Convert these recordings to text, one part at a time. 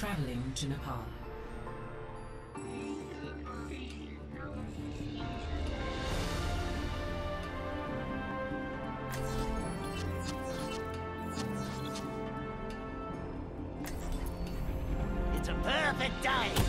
Traveling to Nepal. It's a perfect day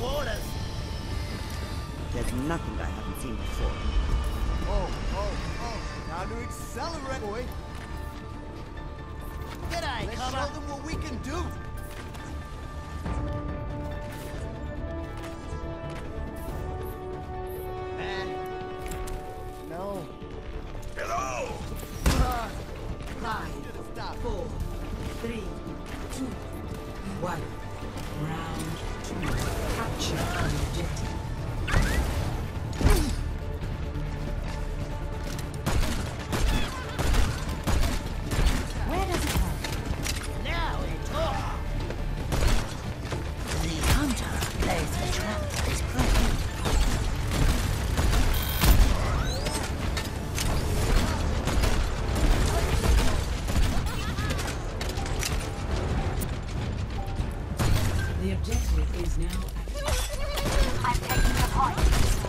waters. There's nothing I haven't seen before. Oh, oh, oh. Time to accelerate, boy. G'day, Let's Cobber. show them what we can do. The objective is now active. I'm taking the point.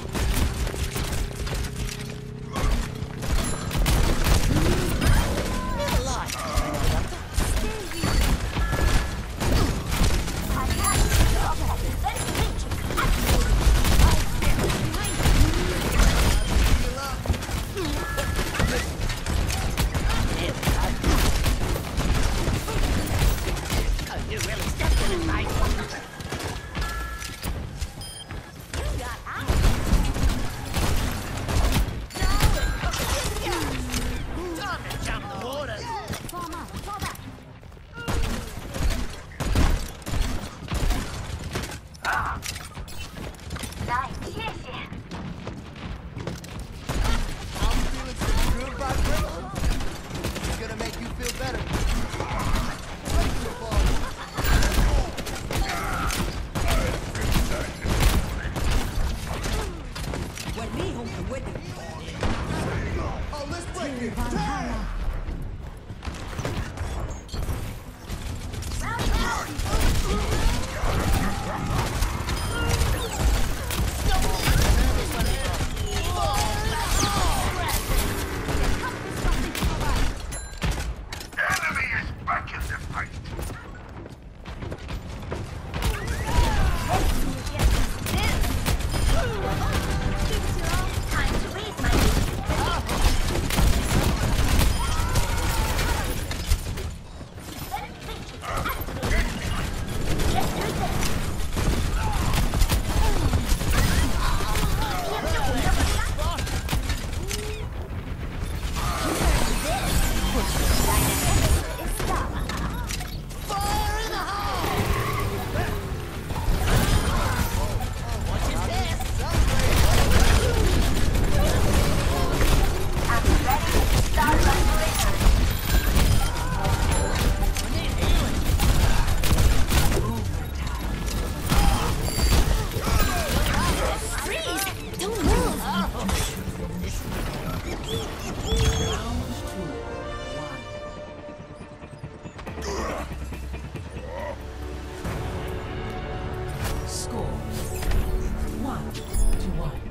One to one.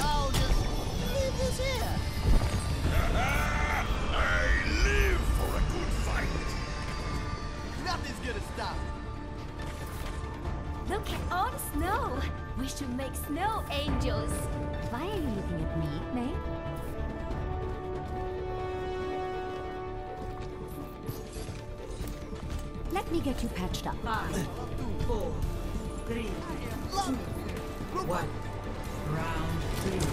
I'll just leave this here. I live for a good fight. Nothing's gonna stop me. Look at all the snow. We should make snow angels. Why are you looking at me, Mei? Me get you patched up. Five, four, three, two, one. Round three.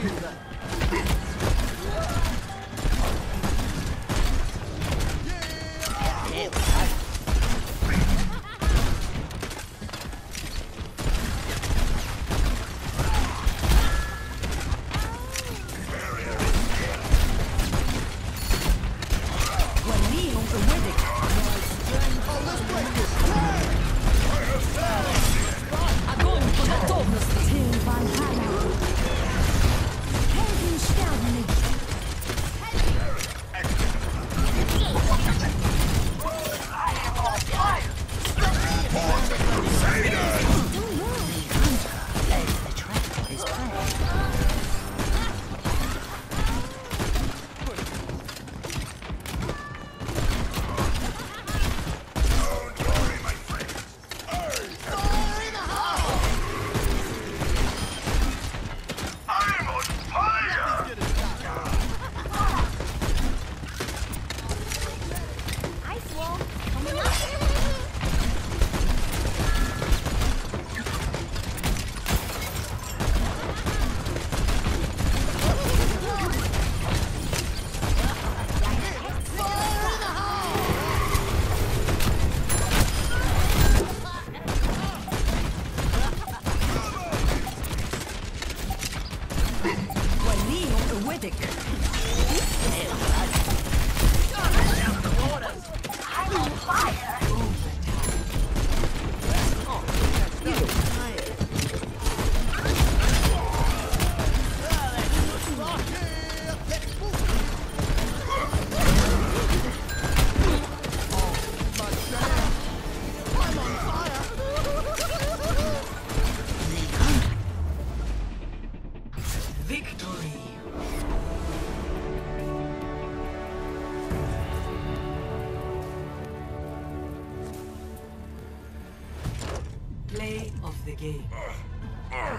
The Uh, uh.